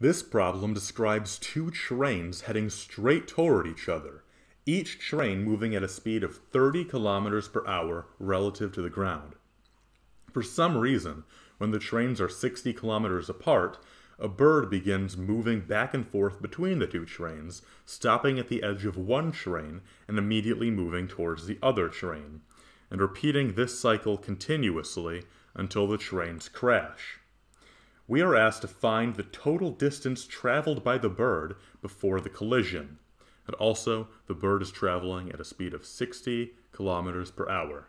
This problem describes two trains heading straight toward each other, each train moving at a speed of 30 kilometers per hour relative to the ground. For some reason, when the trains are 60 kilometers apart, a bird begins moving back and forth between the two trains, stopping at the edge of one train and immediately moving towards the other train, and repeating this cycle continuously until the trains crash. We are asked to find the total distance traveled by the bird before the collision, and also the bird is traveling at a speed of 60 kilometers per hour.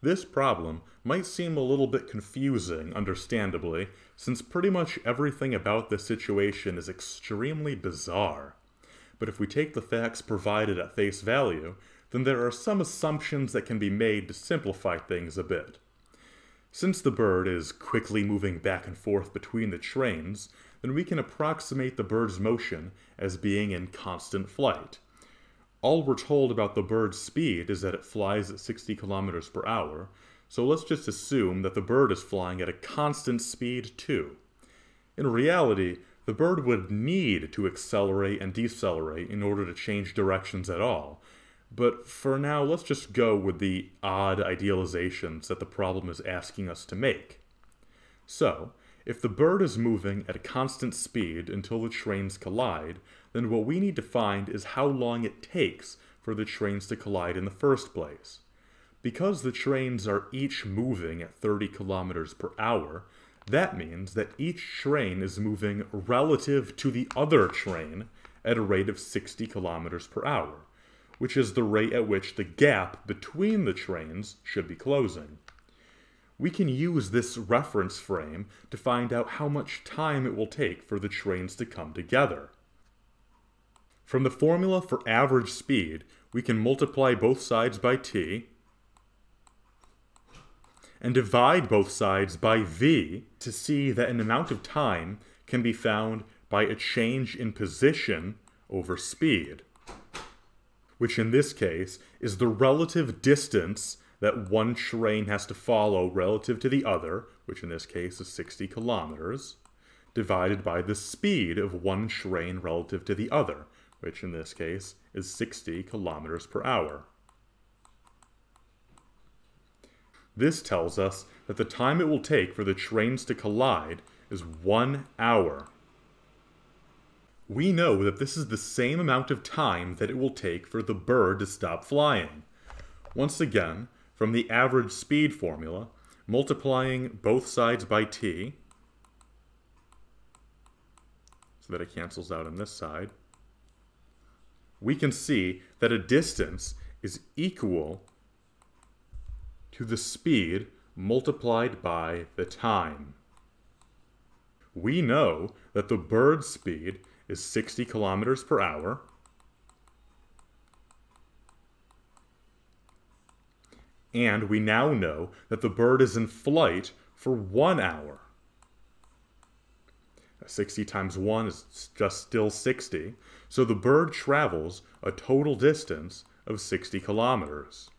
This problem might seem a little bit confusing, understandably, since pretty much everything about this situation is extremely bizarre. But if we take the facts provided at face value, then there are some assumptions that can be made to simplify things a bit. Since the bird is quickly moving back and forth between the trains, then we can approximate the bird's motion as being in constant flight. All we're told about the bird's speed is that it flies at 60 kilometers per hour, so let's just assume that the bird is flying at a constant speed too. In reality, the bird would need to accelerate and decelerate in order to change directions at all, but for now, let's just go with the odd idealizations that the problem is asking us to make. So, if the bird is moving at a constant speed until the trains collide, then what we need to find is how long it takes for the trains to collide in the first place. Because the trains are each moving at 30 kilometers per hour, that means that each train is moving relative to the other train at a rate of 60 kilometers per hour which is the rate at which the gap between the trains should be closing. We can use this reference frame to find out how much time it will take for the trains to come together. From the formula for average speed, we can multiply both sides by t and divide both sides by v to see that an amount of time can be found by a change in position over speed which in this case is the relative distance that one train has to follow relative to the other, which in this case is 60 kilometers, divided by the speed of one train relative to the other, which in this case is 60 kilometers per hour. This tells us that the time it will take for the trains to collide is one hour. We know that this is the same amount of time that it will take for the bird to stop flying. Once again, from the average speed formula, multiplying both sides by t, so that it cancels out on this side, we can see that a distance is equal to the speed multiplied by the time. We know that the bird's speed is 60 kilometers per hour. And we now know that the bird is in flight for one hour. 60 times 1 is just still 60. So the bird travels a total distance of 60 kilometers.